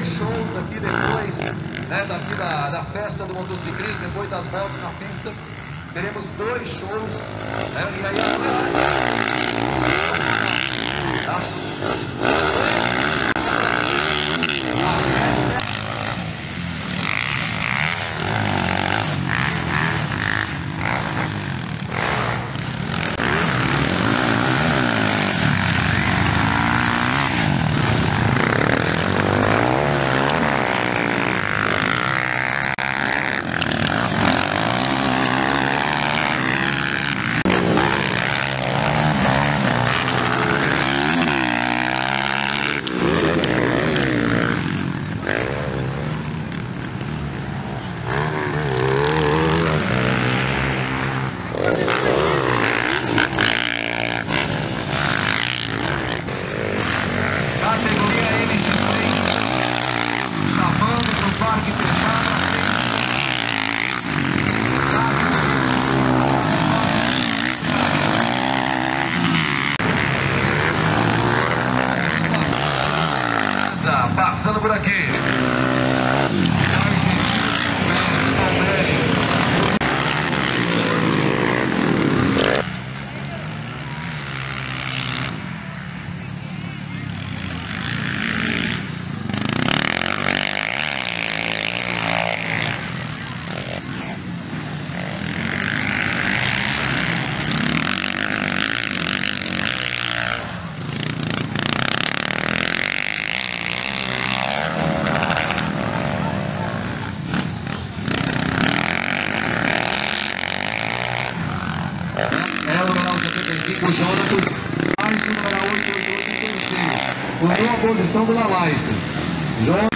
dois shows aqui depois, né, daqui da, da festa do motociclismo, depois das voltas na pista. Teremos dois shows. Né, e aí, 75, Jonatas. Laís, numeral 888, terceiro. Uniu a posição do Lalais. Jonas.